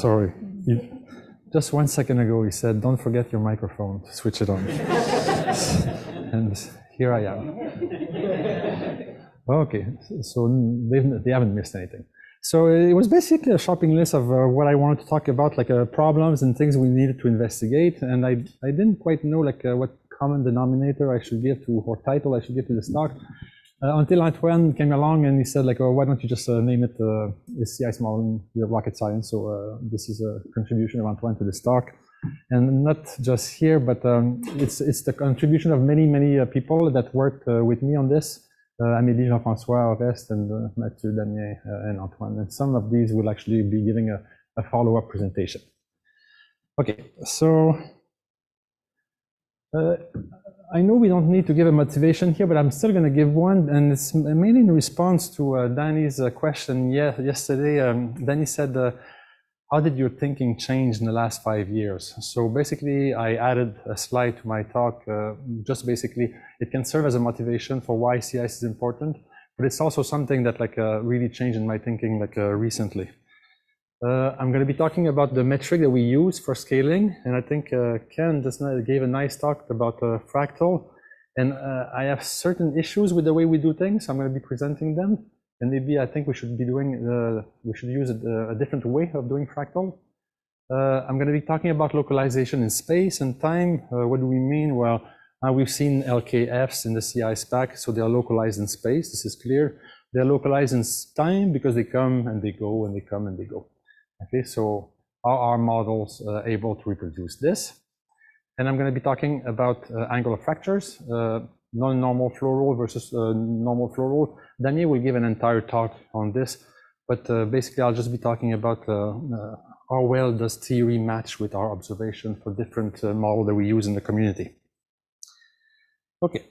Sorry. You- just one second ago, he said, "Don't forget your microphone. Switch it on." and here I am. Okay, so they, they haven't missed anything. So it was basically a shopping list of uh, what I wanted to talk about, like uh, problems and things we needed to investigate. And I, I didn't quite know like uh, what common denominator I should give to, or title I should give to this talk. Uh, until Antoine came along and he said like, oh, why don't you just uh, name it uh, sea ice modeling with rocket science. So uh, this is a contribution of Antoine to this talk. And not just here, but um, it's, it's the contribution of many, many uh, people that worked uh, with me on this. Amélie, Jean-François, Oreste, and Mathieu, Damien, and Antoine. And some of these will actually be giving a, a follow-up presentation. Okay, so uh, I know we don't need to give a motivation here, but I'm still going to give one, and it's mainly in response to uh, Danny's uh, question yeah, yesterday. Um, Danny said, uh, how did your thinking change in the last five years? So basically, I added a slide to my talk, uh, just basically, it can serve as a motivation for why sea ice is important, but it's also something that like uh, really changed in my thinking like uh, recently. Uh, I'm going to be talking about the metric that we use for scaling, and I think uh, Ken just gave a nice talk about uh, fractal, and uh, I have certain issues with the way we do things. I'm going to be presenting them, and maybe I think we should be doing uh, we should use a, a, different way of doing fractal. Uh, I'm going to be talking about localization in space and time. what do we mean? Well, we've seen LKFs in the sea ice stack, so they are localized in space. This is clear. They're localized in time because they come and they go and they come and they go. Okay, so are our models uh, able to reproduce this? And I'm going to be talking about uh, angular fractures, uh, non-normal flow rule versus uh, normal flow rule. Daniel will give an entire talk on this, but uh, basically I'll just be talking about uh, how well does theory match with our observation for different model that we use in the community. Okay,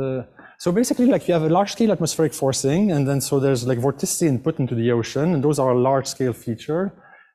uh, so basically like you have a large scale atmospheric forcing and then so there's like vorticity input into the ocean and those are a large scale feature.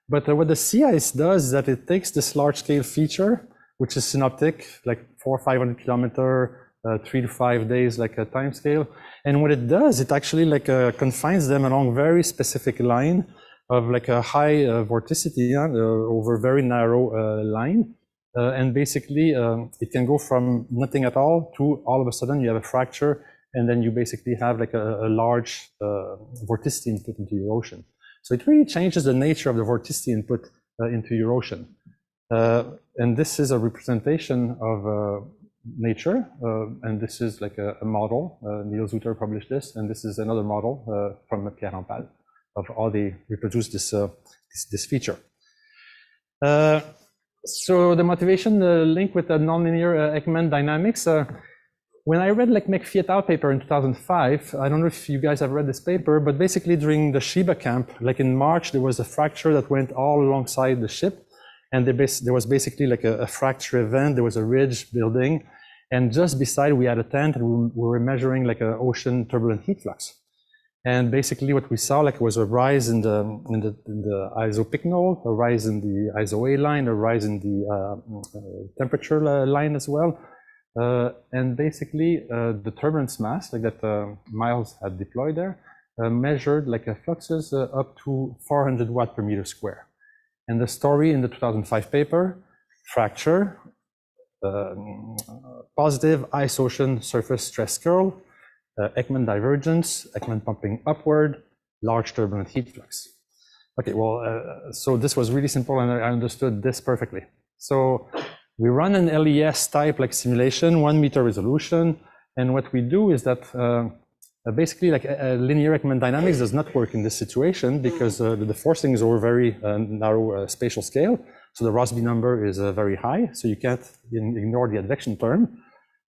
But uh, what the sea ice does is that it takes this large scale feature, which is synoptic, like four or 500 kilometer, uh, three to five days, like a time scale. And what it does, it actually like uh, confines them along very specific line of like a high uh, vorticity uh, over very narrow uh, line. and basically, um, it can go from nothing at all to all of a sudden you have a fracture and then you basically have like a, a large vorticity input into your ocean. So it really changes the nature of the vorticity input uh, into your ocean. Uh, and this is a representation of uh, nature, uh, and this is like a, a model. Uh, Neil Hutter published this, and this is another model uh, from Pierre Rampal of how they reproduce this, this, this, feature. so the motivation link with the nonlinear Ekman dynamics, when I read like McPhee et al. paper in 2005, I don't know if you guys have read this paper, but basically during the Sheba camp, like in March, there was a fracture that went all alongside the ship. And there, was basically like a, a, fracture event. There was a ridge building. And just beside, we had a tent and we, we were measuring like an ocean turbulent heat flux. And basically what we saw like was a rise in the, in the, in the isopycnal, a rise in the isohaline, a rise in the uh, uh, temperature line as well. Uh, and basically, uh, the turbulence mass, like that uh, Miles had deployed there, measured like a fluxes up to 400 watt per meter square. And the story in the 2005 paper, fracture, um, positive ice ocean surface stress curl, uh, Ekman divergence, Ekman pumping upward, large turbulent heat flux. Okay, well, uh, so this was really simple and I understood this perfectly. So we run an LES type like simulation, one meter resolution. And what we do is that uh, uh basically like linear Ekman dynamics does not work in this situation because uh, the, the, forcing is over very uh, narrow uh, spatial scale. So the Rossby number is very high. So you can't ignore the advection term.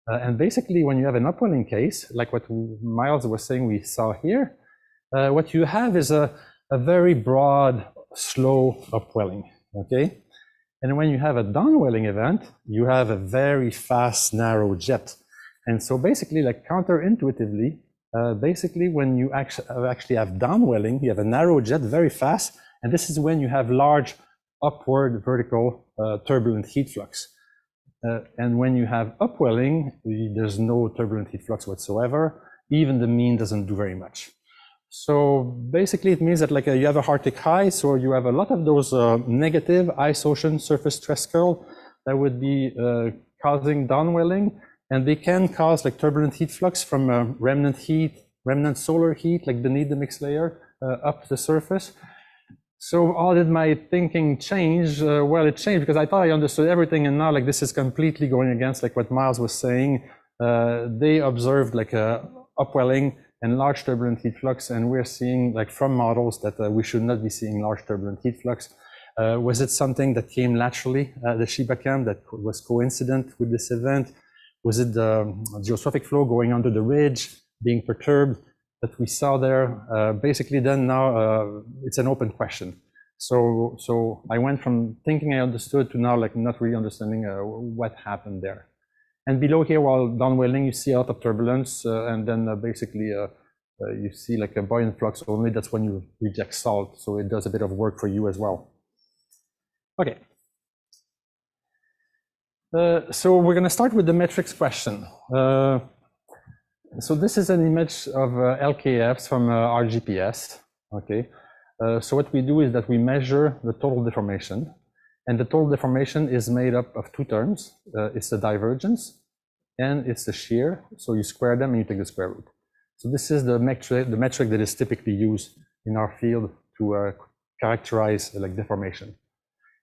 and basically when you have an upwelling case, like what Miles was saying we saw here, what you have is a, a very broad, slow upwelling, okay? And when you have a downwelling event, you have a very fast, narrow jet. And so basically, like counterintuitively, uh, basically when you actually, actually have downwelling, you have a narrow jet very fast, and this is when you have large upward vertical uh, turbulent heat flux. Uh, and when you have upwelling, there's no turbulent heat flux whatsoever. Even the mean doesn't do very much. So basically, it means that like uh, you have a Arctic high, so you have a lot of those uh, negative ocean surface stress curl that would be uh, causing downwelling, and they can cause like turbulent heat flux from uh, remnant heat, remnant solar heat, like beneath the mixed layer uh, up the surface. So how did my thinking change? Uh, well, it changed because I thought I understood everything, and now like this is completely going against like what Miles was saying. they observed like a upwelling and large turbulent heat flux. And we're seeing like from models that uh, we should not be seeing large turbulent heat flux. Uh, was it something that came naturally at the Sheba camp that was coincident with this event? Was it the geostrophic flow going under the ridge being perturbed that we saw there? Uh, basically then now uh, it's an open question. So, so I went from thinking I understood to now like not really understanding uh, what happened there. And below here, while downwelling, you see a lot of turbulence, uh, and then uh, basically uh, you see like a buoyant flux only. That's when you reject salt, so it does a bit of work for you as well. Okay. Uh, so we're going to start with the metrics question. Uh, so this is an image of uh, LKFs from RGPS. Okay. so what we do is that we measure the total deformation. And the total deformation is made up of two terms. Uh, it's the divergence and it's the shear. So you square them and you take the square root. So this is the metric, the metric that is typically used in our field to uh, characterize uh, like deformation.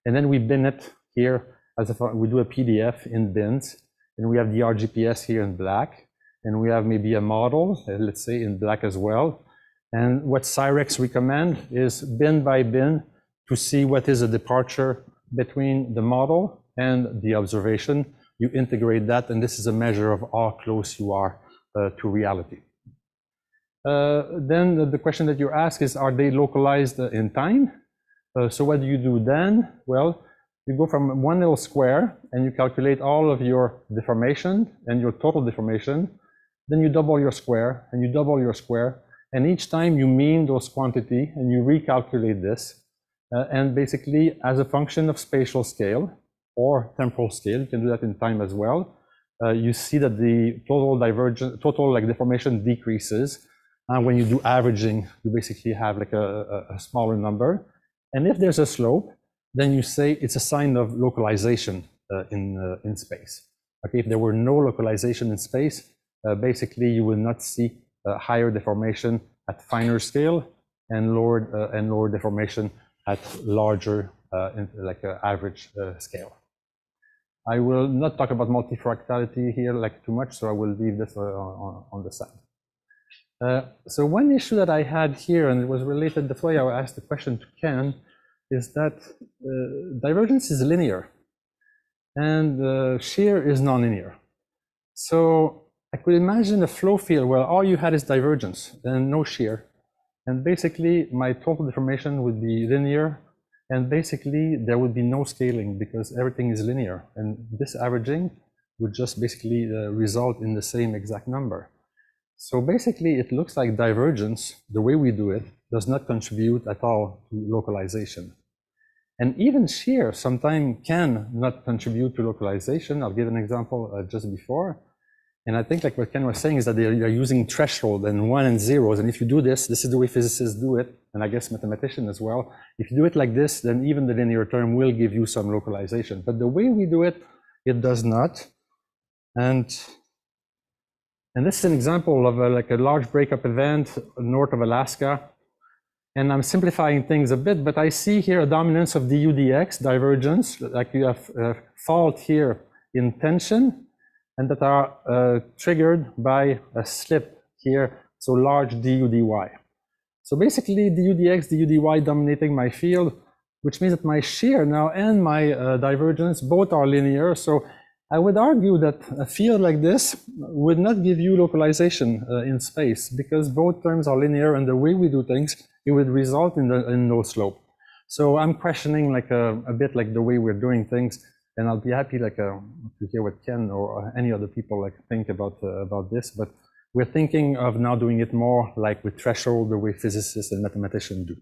And then we bin it here as if we do a PDF in bins, and we have the RGPS here in black, and we have maybe a model, uh, let's say in black as well. And what SIREx recommend is bin by bin to see what is a departure between the model and the observation. You integrate that, and this is a measure of how close you are uh, to reality. Uh, then the, question that you ask is, are they localized uh, in time? Uh, so what do you do then? Well, you go from one little square and you calculate all of your deformation and your total deformation. Then you double your square and you double your square. And each time you mean those quantity and you recalculate this. Uh, and basically, as a function of spatial scale or temporal scale, you can do that in time as well. Uh, you see that the total divergence, total like deformation decreases. And when you do averaging, you basically have like a, a, smaller number. And if there's a slope, then you say it's a sign of localization uh, in, uh, in space. Okay, if there were no localization in space, uh, basically you will not see higher deformation at finer scale and lower, uh, and lower deformation at larger, uh, like uh, average uh, scale. I will not talk about multifractality here like too much, so I will leave this on, on the side. Uh, so one issue that I had here, and it was related, that's why I asked the question to Ken, is that uh, divergence is linear and uh, shear is nonlinear. So I could imagine a flow field where all you had is divergence and no shear. And basically, my total deformation would be linear. And basically, there would be no scaling because everything is linear. And this averaging would just basically uh, result in the same exact number. So basically, it looks like divergence, the way we do it, does not contribute at all to localization. And even shear sometimes can not contribute to localization. I'll give an example uh, just before. And I think like what Ken was saying is that they are using threshold and one and zeros. And if you do this, this is the way physicists do it, and I guess mathematicians as well. If you do it like this, then even the linear term will give you some localization. But the way we do it, it does not. And and this is an example of a, like a large breakup event north of Alaska. And I'm simplifying things a bit, but I see here a dominance of dudx, divergence, like you have a fault here in tension, and that are uh, triggered by a slip here, so large du dy. So basically du dx, du dy dominating my field, which means that my shear now and my uh, divergence both are linear. So I would argue that a field like this would not give you localization uh, in space because both terms are linear and the way we do things, it would result in, the, in no slope. So I'm questioning like a, a bit like the way we're doing things and I'll be happy like uh, to hear what Ken or any other people like think about uh, about this. But we're thinking of now doing it more like with threshold, the way physicists and mathematicians do.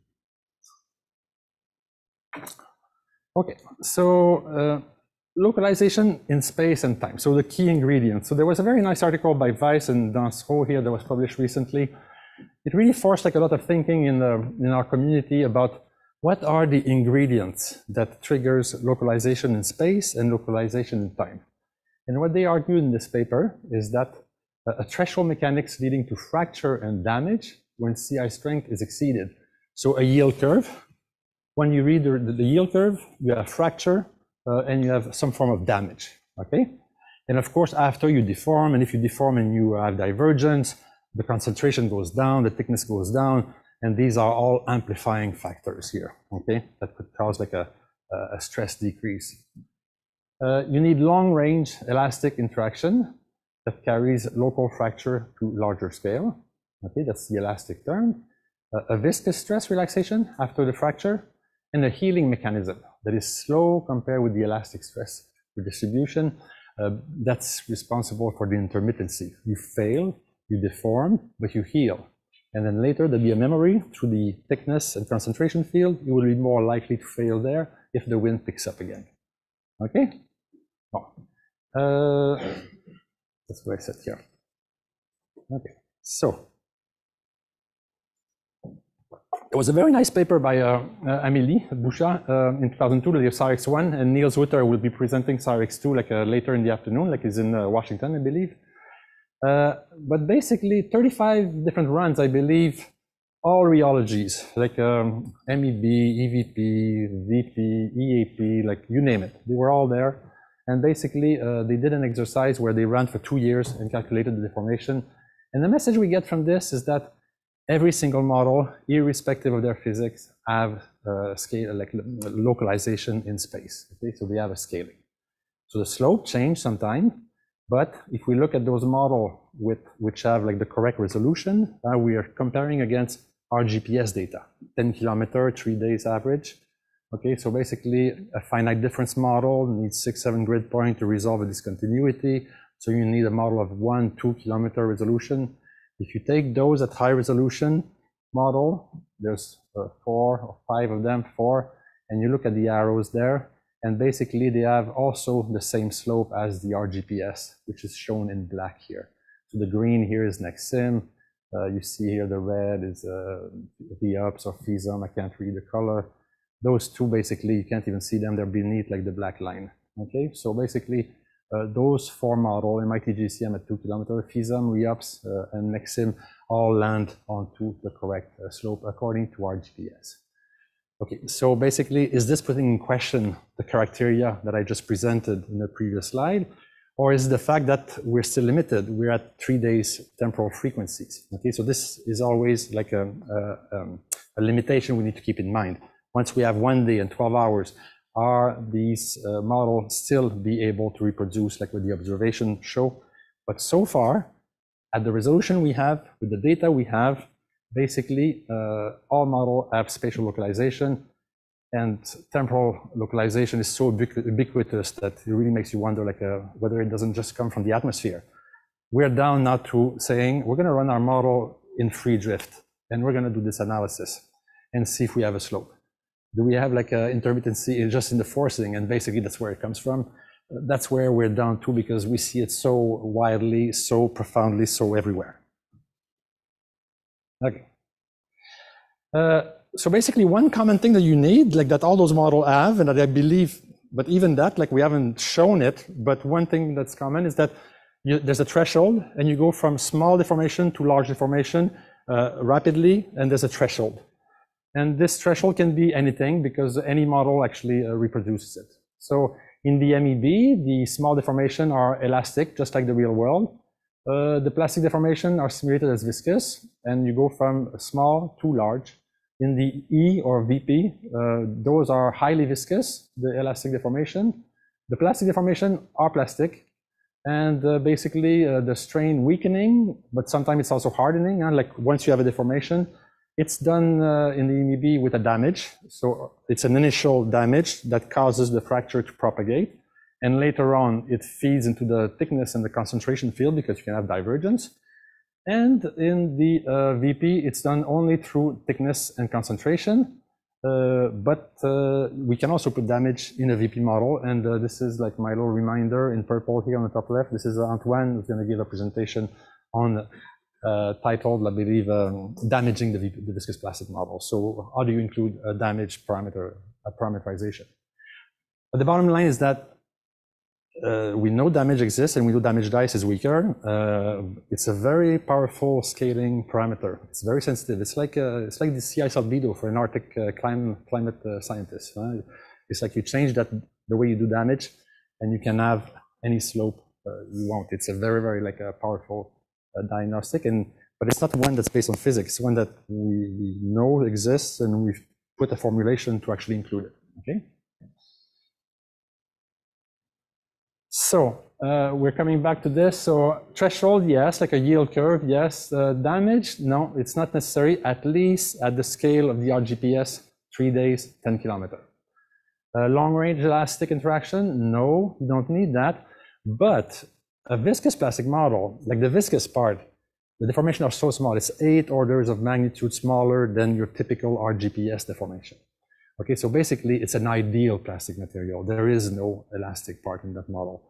Okay, so uh, localization in space and time. So the key ingredients. So there was a very nice article by Weiss and Dansereau here that was published recently. it really forced like a lot of thinking in, the, in our community about what are the ingredients that triggers localization in space and localization in time. And what they argue in this paper is that a threshold mechanics leading to fracture and damage when sea ice strength is exceeded. So a yield curve, when you read the, the yield curve, you have fracture uh, and you have some form of damage, okay? And of course, after you deform, and if you deform and you have divergence, the concentration goes down, the thickness goes down, and these are all amplifying factors here, okay? That could cause like a, a stress decrease. Uh, you need long-range elastic interaction that carries local fracture to larger scale. Okay, that's the elastic term. Uh, a viscous stress relaxation after the fracture, and a healing mechanism that is slow compared with the elastic stress redistribution. Uh, that's responsible for the intermittency. You fail, you deform, but you heal. And then later there'll be a memory through the thickness and concentration field. You will be more likely to fail there if the wind picks up again. Okay? Oh. Uh, that's what I said here. Okay, so there was a very nice paper by uh, uh, Amélie Bouchat uh, in 2002, the SIREx-1, and Niels Hutter will be presenting SIREx-2 like uh, later in the afternoon, like he's in uh, Washington, I believe. Uh, but basically, 35 different runs, I believe, all rheologies, like um, MEB, EVP, VP, EAP, like you name it. They were all there. And basically, uh, they did an exercise where they ran for two years and calculated the deformation. And the message we get from this is that every single model, irrespective of their physics, have uh, scale like localization in space. Okay? So they have a scaling. So the slope changed sometime, but if we look at those models with which have like the correct resolution, uh, we are comparing against RGPS data, 10 kilometer, three days average. Okay, so basically a finite difference model needs six, seven grid point to resolve a discontinuity. So you need a model of one, two kilometer resolution. If you take those at high resolution model, there's uh, four or five of them, four, and you look at the arrows there, and basically they have also the same slope as the RGPS, which is shown in black here. So the green here is neXtSIM. Uh, you see here the red is uh, the or FISM. I can't read the color those two basically you can't even see them they're beneath like the black line okay so basically uh, those four model MIT GCM at two kilometer FISM, REUPS, uh, and neXtSIM all land onto the correct uh, slope according to RGPS. Okay, so basically, is this putting in question the criteria that I just presented in the previous slide? Or is the fact that we're still limited? We're at three days temporal frequencies. Okay, so this is always like a, a, um, a limitation we need to keep in mind once we have one day and 12 hours, are these uh, models still be able to reproduce like what the observation show? But so far, at the resolution we have, with the data we have, basically uh, all models have spatial localization and temporal localization is so ubiquitous that it really makes you wonder like uh, whether it doesn't just come from the atmosphere. We're down now to saying we're going to run our model in free drift and we're going to do this analysis and see if we have a slope do we have like a intermittency just in the forcing? And basically that's where it comes from. That's where we're down to because we see it so widely, so profoundly, so everywhere. Okay. Uh, so basically one common thing that you need, like that all those models have, and that I believe, but even that, like we haven't shown it, but one thing that's common is that you, there's a threshold and you go from small deformation to large deformation uh, rapidly, and there's a threshold. And this threshold can be anything because any model actually uh, reproduces it. So in the MEB, the small deformation are elastic, just like the real world. Uh, the plastic deformation are simulated as viscous, and you go from small to large. In the E or VP, uh, those are highly viscous, the elastic deformation. The plastic deformation are plastic, and uh, basically uh, the strain weakening, but sometimes it's also hardening. And like once you have a deformation, it's done uh, in the MEB with a damage. So it's an initial damage that causes the fracture to propagate. And later on, it feeds into the thickness and the concentration field because you can have divergence. And in the uh, VP, it's done only through thickness and concentration. Uh, but uh, we can also put damage in a VP model. And uh, this is like my little reminder in purple here on the top left. This is Antoine who's going to give a presentation on uh, titled, I believe, um, damaging the, the, viscous plastic model. So how do you include a damage parameter, a parameterization? But the bottom line is that uh, we know damage exists and we know damage dice is weaker. Uh, it's a very powerful scaling parameter. It's very sensitive. It's like a, it's like the sea ice albedo for an Arctic uh, climate, climate uh, scientist. Right? It's like you change that the way you do damage, and you can have any slope uh, you want. It's a very very like a powerful uh, diagnostic, and but it's not one that's based on physics. It's one that we, we know exists, and we've put a formulation to actually include it. Okay. So uh, we're coming back to this. So threshold, yes, like a yield curve, yes. Uh, damage, no, it's not necessary, at least at the scale of the RGPS, three days, 10 kilometer. Uh, long range elastic interaction, no, you don't need that. But a viscous plastic model, like the viscous part, the deformation are so small, it's eight orders of magnitude smaller than your typical RGPS deformation. Okay, so basically it's an ideal plastic material. There is no elastic part in that model.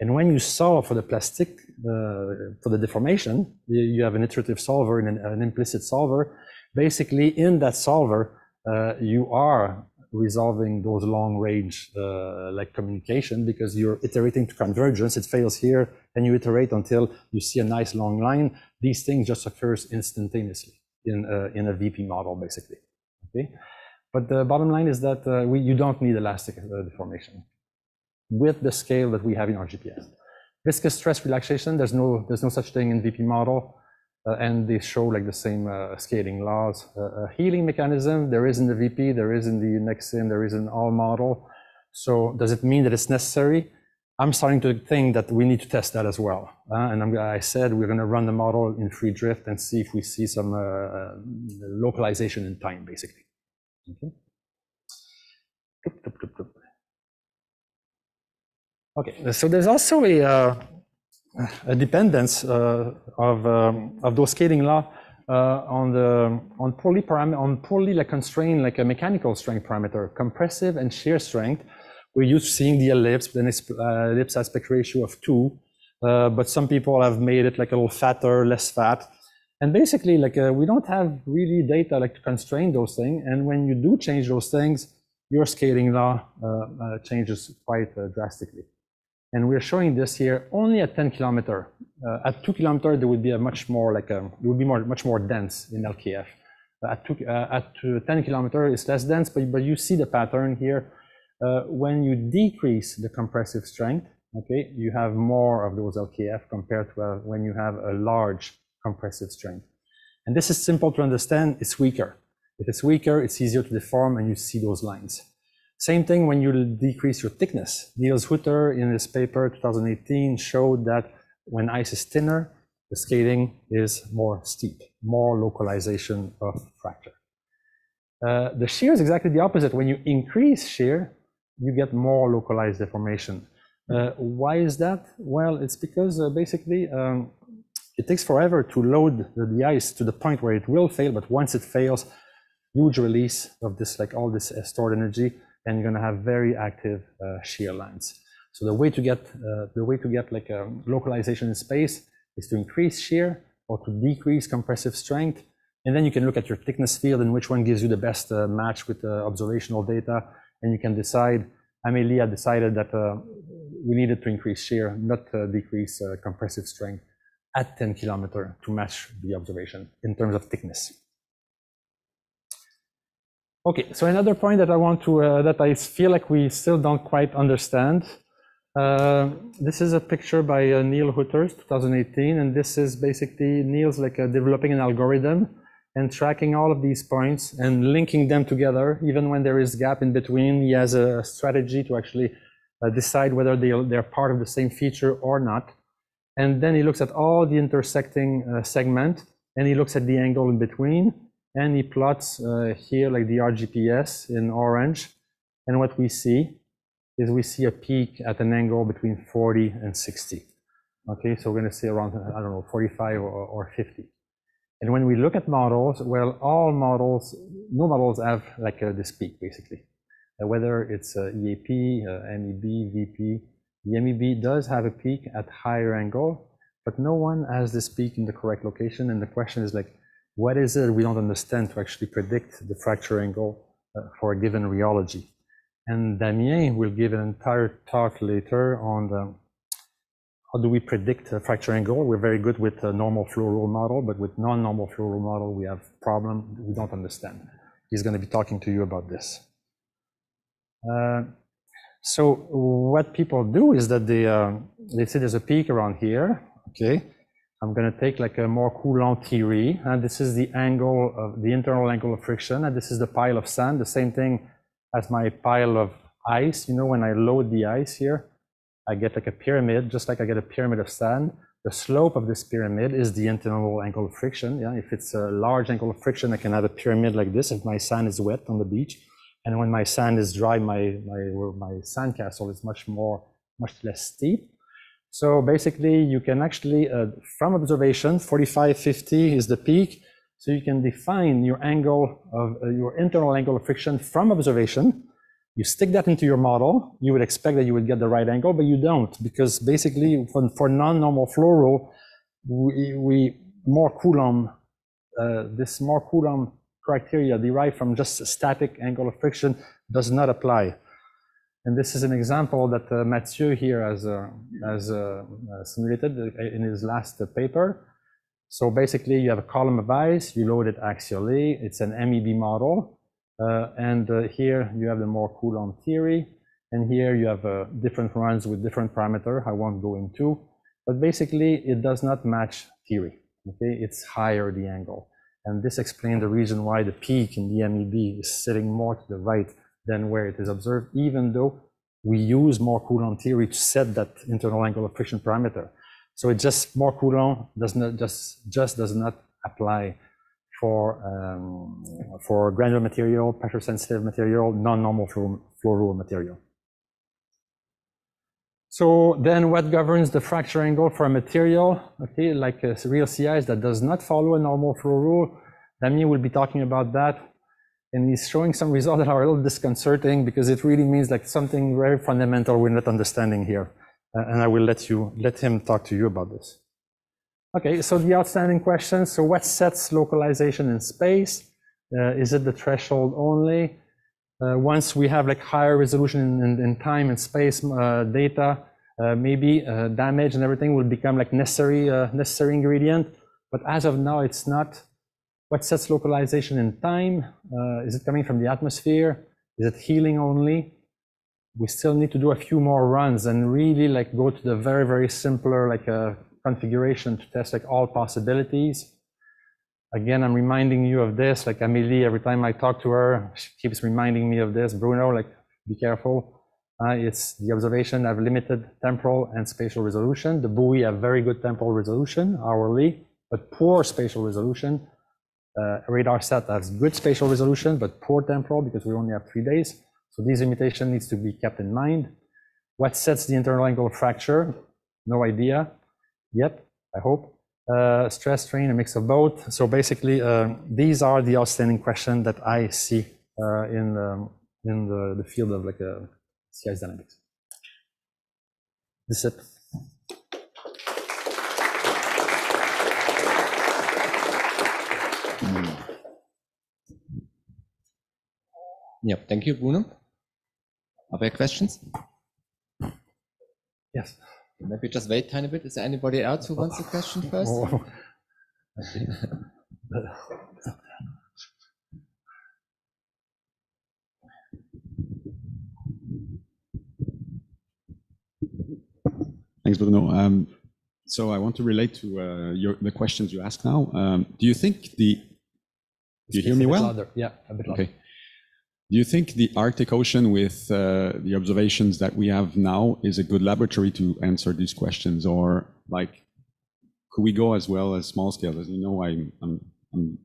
And when you solve for the plastic, uh, for the deformation, you, have an iterative solver and an, an, implicit solver. Basically, in that solver, uh, you are resolving those long range uh, like communication because you're iterating to convergence. It fails here, and you iterate until you see a nice long line. These things just occurs instantaneously in a, in a VP model, basically. Okay. But the bottom line is that uh, we, you don't need elastic uh, deformation with the scale that we have in RGPS. Viscous stress relaxation, there's no, there's no such thing in VP model, uh, and they show like the same uh, scaling laws. Uh, healing mechanism, there is in the VP, there is in the neXtSIM, there is in all model. So does it mean that it's necessary? I'm starting to think that we need to test that as well. Uh, and I'm, i said we're going to run the model in free drift and see if we see some localization in time, basically. Okay. Okay, so there's also a, uh, a dependence uh, of, um, of those scaling law uh, on the on poorly param on poorly like constrained like a mechanical strength parameter, compressive and shear strength. We're used to seeing the ellipse, the uh, ellipse aspect ratio of two, uh, but some people have made it like a little fatter, less fat. And basically, like uh, we don't have really data like to constrain those things. And when you do change those things, your scaling law uh, uh, changes quite uh, drastically. And we're showing this here only at 10 kilometer. Uh, at two kilometer, there would be a much more like a, um, it would be more much more dense in LKF. at two, at 10 kilometer, it's less dense, but but you see the pattern here. when you decrease the compressive strength, okay, you have more of those LKF compared to when you have a large compressive strength. And this is simple to understand, it's weaker. If it's weaker, it's easier to deform and you see those lines. Same thing when you decrease your thickness. Niels Hutter in his paper 2018 showed that when ice is thinner, the scaling is more steep, more localization of fracture. Uh, the shear is exactly the opposite. When you increase shear, you get more localized deformation. Uh, why is that? Well, it's because uh, basically um, it takes forever to load the, ice to the point where it will fail, but once it fails, huge release of this, like all this uh, stored energy, and you're gonna have very active uh, shear lines. So the way to get uh, the way to get like a um, localization in space is to increase shear or to decrease compressive strength, and then you can look at your thickness field and which one gives you the best uh, match with the observational data, and you can decide. Amelie had decided that uh, we needed to increase shear, not decrease compressive strength at 10 kilometer to match the observation in terms of thickness. Okay, so another point that I want to, uh, that I feel like we still don't quite understand. Uh, this is a picture by uh, Neil Hutters, 2018, and this is basically Neil's like uh, developing an algorithm and tracking all of these points and linking them together, even when there is gap in between. He has a strategy to actually uh, decide whether they, they're part of the same feature or not. And then he looks at all the intersecting uh, segment and he looks at the angle in between and he plots uh, here like the RGPS in orange. And what we see is we see a peak at an angle between 40 and 60. Okay, so we're going to say around, I don't know, 45 or, or 50. And when we look at models, well, all models, no models have like uh, this peak basically. Uh, whether it's uh, EAP, uh, MEB, VP, the MEB does have a peak at higher angle, but no one has this peak in the correct location. And the question is like, what is it we don't understand to actually predict the fracture angle uh, for a given rheology? And Damien will give an entire talk later on the, how do we predict a fracture angle. We're very good with a normal flow rule model, but with non-normal flow rule model, we have problem we don't understand. He's going to be talking to you about this. Uh, so what people do is that they, uh, they say there's a peak around here, okay? I'm going to take like a more Coulomb theory, and this is the angle of the internal angle of friction, and this is the pile of sand, the same thing as my pile of ice. You know, when I load the ice here, I get like a pyramid, just like I get a pyramid of sand. The slope of this pyramid is the internal angle of friction. Yeah, if it's a large angle of friction, I can have a pyramid like this if my sand is wet on the beach. And when my sand is dry, my, my, my sand castle is much more, much less steep. So basically you can actually, uh, from observation, 45, 50 is the peak. So you can define your angle of uh, your internal angle of friction from observation. You stick that into your model. You would expect that you would get the right angle, but you don't because basically for, for non-normal flow rule, we, we Mohr-Coulomb, uh, this more Coulomb criteria derived from just static angle of friction does not apply. And this is an example that uh, Mathieu here has, uh, has uh, uh simulated in his last paper. So basically you have a column of ice, you load it axially, it's an MEB model. Uh, and uh, here you have the more Coulomb theory. And here you have different runs with different parameter I won't go into. But basically it does not match theory. Okay, it's higher the angle. And this explains the reason why the peak in the MEB is sitting more to the right than where it is observed, even though we use Mohr-Coulomb theory to set that internal angle of friction parameter. So it just Mohr-Coulomb does not just just does not apply for um, for granular material, pressure sensitive material, non-normal flow, flow rule material. So then what governs the fracture angle for a material, okay, like a real sea ice that does not follow a normal flow rule? Damien will be talking about that. And he's showing some results that are a little disconcerting because it really means like something very fundamental we're not understanding here. Uh, and I will let you, let him talk to you about this. Okay, so the outstanding question. So what sets localization in space? Uh, is it the threshold only? Uh, once we have like higher resolution in, in, in time and space uh, data, uh, maybe uh, damage and everything will become like necessary necessary ingredient. But as of now, it's not. What sets localization in time? is it coming from the atmosphere? Is it healing only? We still need to do a few more runs and really like go to the very, very simpler like a configuration to test like all possibilities. Again, I'm reminding you of this, like Amélie, every time I talk to her, she keeps reminding me of this. Bruno, like, be careful. Uh, it's the observation have limited temporal and spatial resolution. The buoy have very good temporal resolution, hourly, but poor spatial resolution. Uh, RadarSat has good spatial resolution, but poor temporal because we only have three days. So this limitation needs to be kept in mind. What sets the internal angle of fracture? No idea yet, I hope uh, stress, strain, a mix of both. So basically, uh, these are the outstanding questions that I see uh, in um, in the, the field of like uh, sea ice dynamics. This is it. Mm. Yeah, thank you, Bruno. Are there questions? Yes. Maybe just wait a tiny bit. Is there anybody else who wants a question first? Oh. Thanks, Bruno. Um, so I want to relate to uh, your, the questions you ask now. Um, do you think the... Do you hear me well? Louder. Yeah, a bit louder. Okay. Do you think the Arctic Ocean, with uh, the observations that we have now, is a good laboratory to answer these questions, or like, could we go as well as small scale? As you know, I'm, I'm, I'm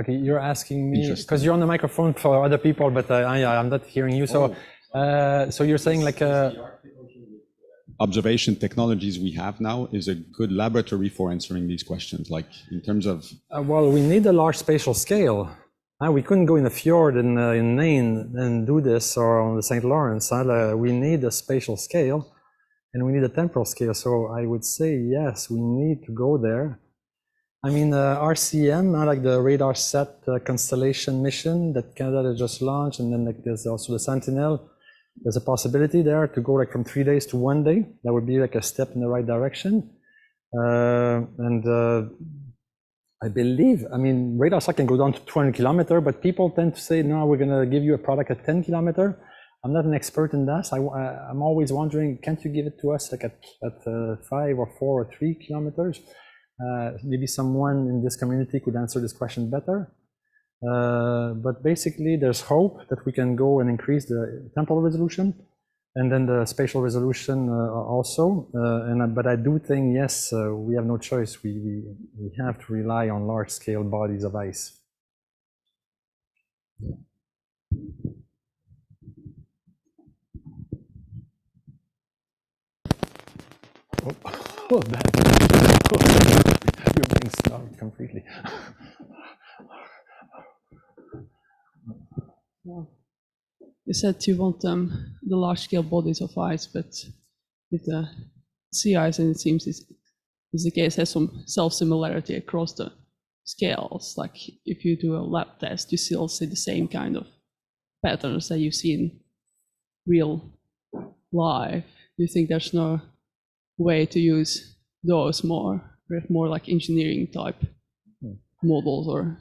Okay, you're asking me because you're on the microphone for other people, but uh, I, I'm not hearing you. So, oh. uh, so you're saying like a uh, observation technologies we have now is a good laboratory for answering these questions. Like in terms of uh, well, we need a large spatial scale. Uh, we couldn't go in the fjord in, uh, in Maine and do this or on the St. Lawrence. We need a spatial scale. and we need a temporal scale. So I would say, yes, we need to go there. I mean, uh, RCM, uh, like the RadarSat uh, constellation mission that Canada just launched, and then like there's also the Sentinel. There's a possibility there to go like from three days to one day. That would be like a step in the right direction. Uh, and uh, I believe, I mean, radar can go down to 200 kilometer, but people tend to say, no, we're going to give you a product at 10 kilometer. I'm not an expert in that. I, am always wondering, can't you give it to us like at, at uh, five or four or three kilometers? Uh, maybe someone in this community could answer this question better. Uh, but basically, there's hope that we can go and increase the temporal resolution and then the spatial resolution uh, also. Uh, and but I do think yes, uh, we have no choice. We, we we have to rely on large scale bodies of ice. Oh, oh that. You're being stopped completely. You said you want um, the large-scale bodies of ice, but with the sea ice, and it seems is, is the case, has some self-similarity across the scales. Like if you do a lab test, you still see the same kind of patterns that you see in real life. Do you think there's no way to use those more, more like engineering type hmm. models or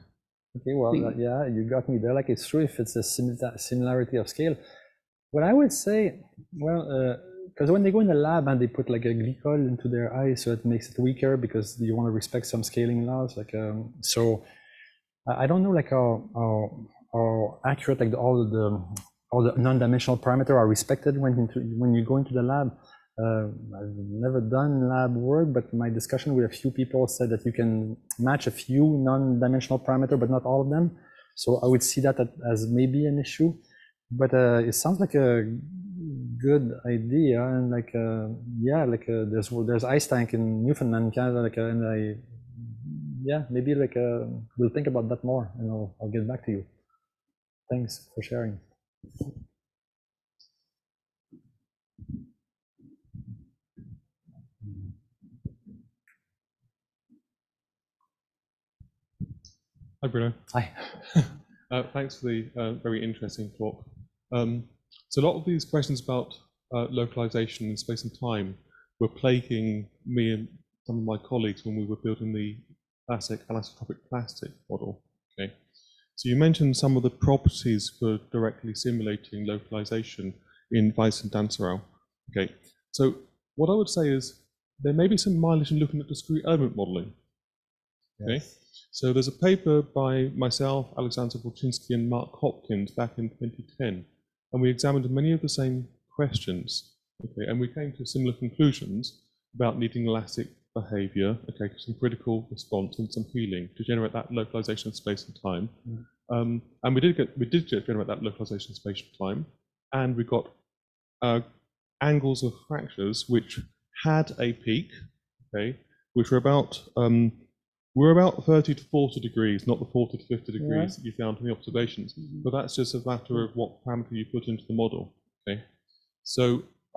Okay, well, uh, yeah, you got me there. Like it's true if it's a similarity of scale. What I would say, well, because uh, when they go in the lab and they put like a glycol into their eye, so it makes it weaker because you want to respect some scaling laws. Like, um, so I don't know like how, how, how accurate like all the all the non-dimensional parameters are respected when into, when you go into the lab. Uh, I've never done lab work, but my discussion with a few people said that you can match a few non-dimensional parameter, but not all of them. So I would see that as maybe an issue, but uh, it sounds like a good idea. And like, uh, yeah, like uh, there's there's ice tank in Newfoundland, Canada, like, uh, and I, yeah, maybe like uh, we'll think about that more, and I'll I'll get back to you. Thanks for sharing. Hi, Bruno. Hi. uh, thanks for the uh, very interesting talk. Um, so a lot of these questions about uh, localization in space and time were plaguing me and some of my colleagues when we were building the elastic anisotropic plastic model. Okay. So you mentioned some of the properties for directly simulating localization in Weiss and Dansereau. Okay. So what I would say is there may be some mileage in looking at discrete element modeling. Okay. So there's a paper by myself, Alexander Wilchinsky, and Mark Hopkins back in 2010, and we examined many of the same questions. Okay, and we came to similar conclusions about needing elastic behavior, okay, some critical response and some healing to generate that localization of space and time. Mm. Um, and we did get we did generate that localization of space and time, and we got uh, angles of fractures which had a peak, okay, which were about um, we're about 30 to 40 degrees, not the 40 to 50 degrees that you found in the observations. Mm -hmm. But that's just a matter of what parameter you put into the model. Okay. So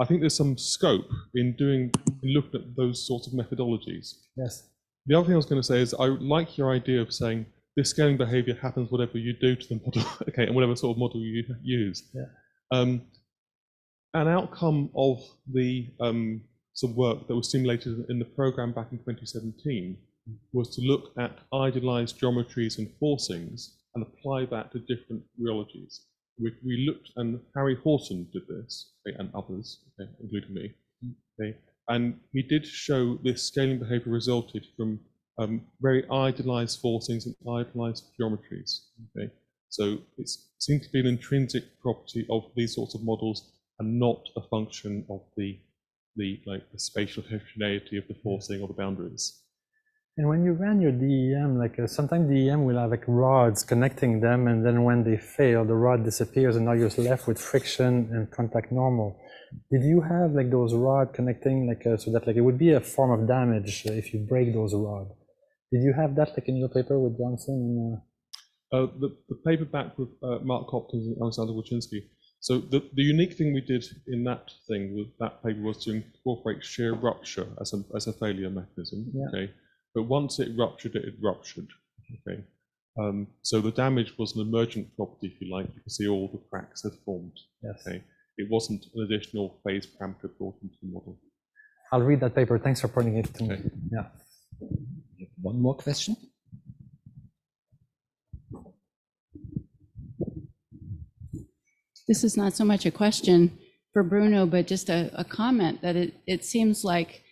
I think there's some scope in doing in looking at those sorts of methodologies. Yes. The other thing I was going to say is I like your idea of saying this scaling behavior happens whatever you do to the model, okay, and whatever sort of model you use. Yeah. Um, an outcome of the um, some work that was simulated in the program back in 2017 was to look at idealized geometries and forcings and apply that to different rheologies. We, we looked, and Harry Heorton did this, okay, and others, okay, including me. Okay, and he did show this scaling behavior resulted from um, very idealized forcings and idealized geometries. Okay, so it seems to be an intrinsic property of these sorts of models and not a function of the the like the spatial heterogeneity of the forcing or the boundaries. And when you ran your DEM, like uh, sometimes DEM will have like rods connecting them, and then when they fail, the rod disappears, and now you're left with friction and contact normal. Did you have like those rod connecting, like uh, so that like it would be a form of damage if you break those rod? Did you have that like in your paper with Johnson? And, uh... uh the, the paper back with uh, Mark Hopkins and Alexander Wilchinsky. So the, the unique thing we did in that thing with that paper was to incorporate shear rupture as a, as a failure mechanism. Yeah. Okay. But once it ruptured, it ruptured. Okay. Um, so the damage was an emergent property, if you like. You can see all the cracks had formed. Yes. Okay. It wasn't an additional phase parameter brought into the model. I'll read that paper. Thanks for pointing it to me. Yeah. One more question? This is not so much a question for Bruno, but just a, a comment that it, it seems like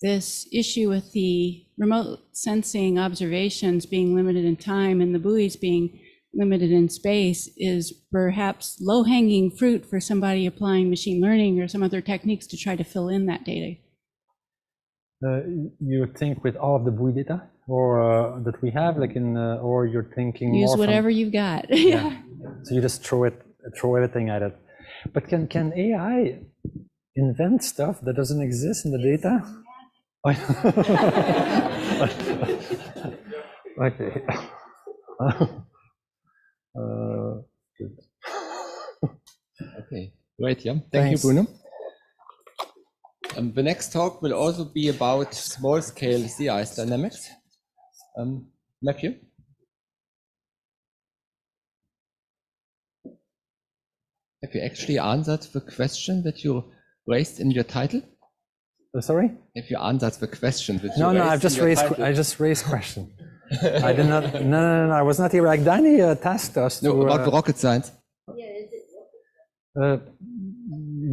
this issue with the remote sensing observations being limited in time and the buoys being limited in space is perhaps low-hanging fruit for somebody applying machine learning or some other techniques to try to fill in that data. Uh, you think with all of the buoy data or uh, that we have, like in, uh, or you're thinking Use more from- whatever you've got. Yeah. So you just throw it, throw everything at it. But can can AI invent stuff that doesn't exist in the data? Okay. uh, good. Okay, great, yeah. Thank Thanks. you, Bruno. Um, the next talk will also be about small-scale sea ice dynamics. Um, Matthew? Have you actually answered the question that you raised in your title? Uh, sorry? If you answered the question that you No, no, I've just raised. title? I just raised question. I did not. No, no, no, I was not here. Like Danny uh, tasked us No, to. about uh, the rocket science. Uh,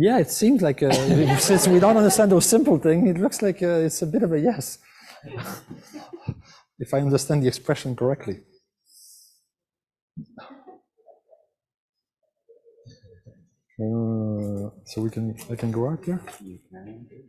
yeah, it seems like uh, since we don't understand those simple things, it looks like uh, it's a bit of a yes, if I understand the expression correctly. Uh, so we can, I can go out there. Oh, and also the.